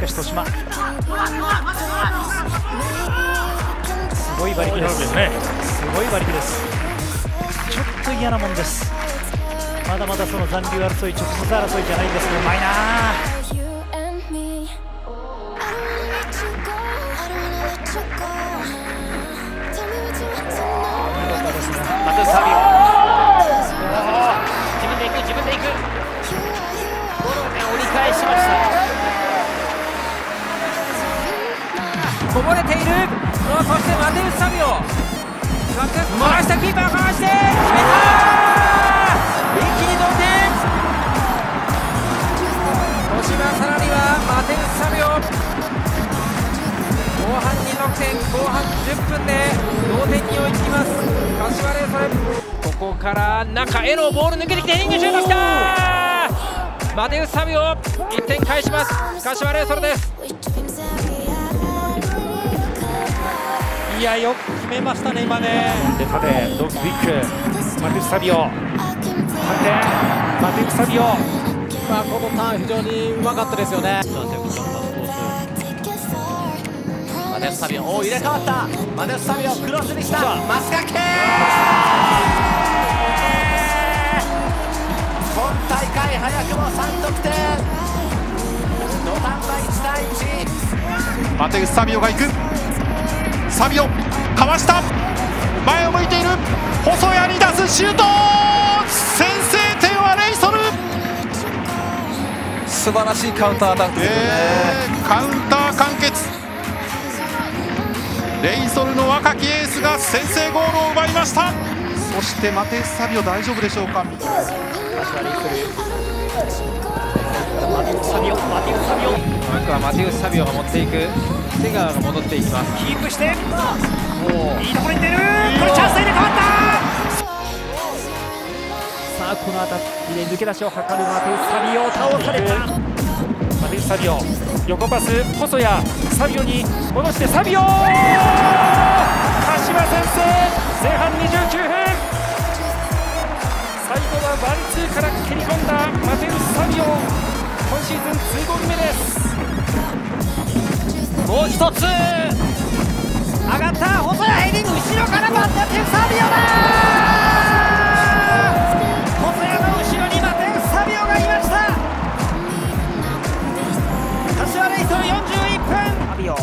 かし豊島すごい馬力です。すごい馬力です。ちょっと嫌なもんです。まだまだその残留争い直接争いじゃないんですけどうまいなこぼれている。そしてマテウス・サビオ。かわしたキーパーかわして決めた一気に同点小島さらにはマテウス・サビオ後半に得点後半10分で同点に追いつきます柏レイソルここから中へのボール抜けてきてヘディングシュートきたマテウス・サビオ1点返します柏レイソルですいやよく決めましたね今ね。で縦ドッグビッグマテウス・サビオ。縦マテウス・サビオ。まあ、このターン非常にうまかったですよね。マテウス・サビオ。お入れ替わった。マテウス・サビオクロスにした。マスカケ今大会早くも3得点。土壇場1対1マテウス・サビオが行くサビオかわした。前を向いている。細谷に出すシュート。先制点はレイソル。素晴らしいカウンターアタックですよね、えーカウンター完結。レイソルの若きエースが先制ゴールを奪いました。そしてマテウス・サビオ大丈夫でしょうか？はマテウス・サビオが持っていく。瀬川が戻っていきます。キープして。いいところに出る。これチャンスで変わった。さあこのアタックで抜け出しを図るマテウス・サビオ倒された。マテウス・サビオ横パス細谷サビオに戻してサビオ!柏先制前半29分。最後はワンツーから蹴り込んだマテウス・サビオ。今シーズン2ゴール目ですもう一つ上がった細谷ヘディング後ろからマテウス・サビオだ細谷の後ろにマテウス・サビオがいました。柏レイソル41分サビオ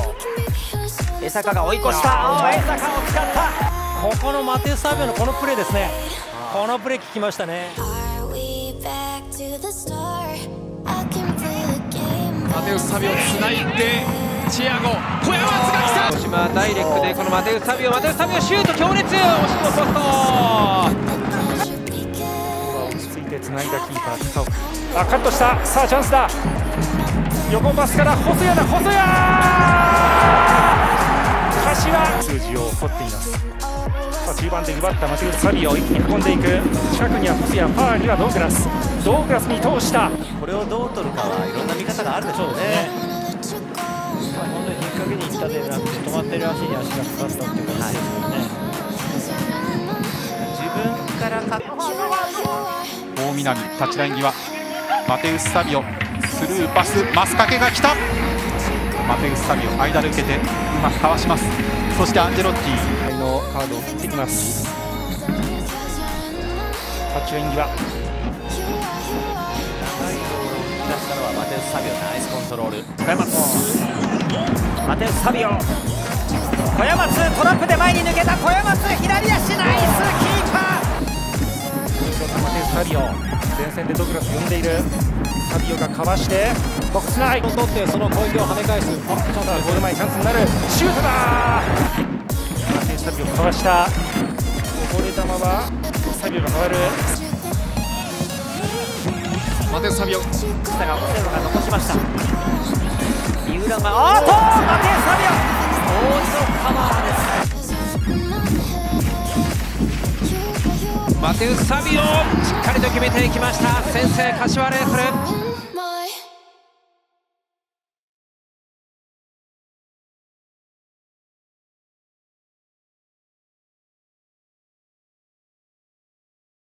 江坂が追い越した江坂を使った。ここのマテウス・サビオのこのプレーですね。このプレー効きましたね。テウス・サビオつないでチアゴ小山津が来た。広島ダイレクトでこのマテウス・サビオマテウス・サビオシュート強烈。惜しくもポスト。落ち着いてつないだキーパー高岡あカットした。さあチャンスだ。横パスから細谷だ。細谷。柏数字を取っています。さあ中盤で奪ったマテウス・サビオを一気に運んでいく。近くには細谷ファーにはドーグラスドーグラスに通した。これをどう取るかはいろんな見方があるでしょうね。本当に引っ掛けに行ったではなくて止まってる足に足がかかったっていう感じですよね、自分からか大南タッチライン際マテウス・サビオスルーパスマスカケが来た。マテウス・サビオ間で受けてうまくかわします。そしてアンジェロッティのカードを切ってきます。タッチライン際サビオナイスコントロール。小山マテウス・サビオ小山津トラップで前に抜けた。小山津左足。ナイスキーパー。マテウス・サビオ前線でドグラス呼んでいる。サビオがかわして。ボックス内取ってその攻撃を跳ね返す。あチャンスゴール前チャンスになる。シュートだマテウス・サビオかわした。こぼれ球はサビオが変わるマテウス・サビオ下がオセロが残しました。三浦があーっとマテウス・サビオもう一度カバーです。マテウス・サビオしっかりと決めていきました。先制柏レイソル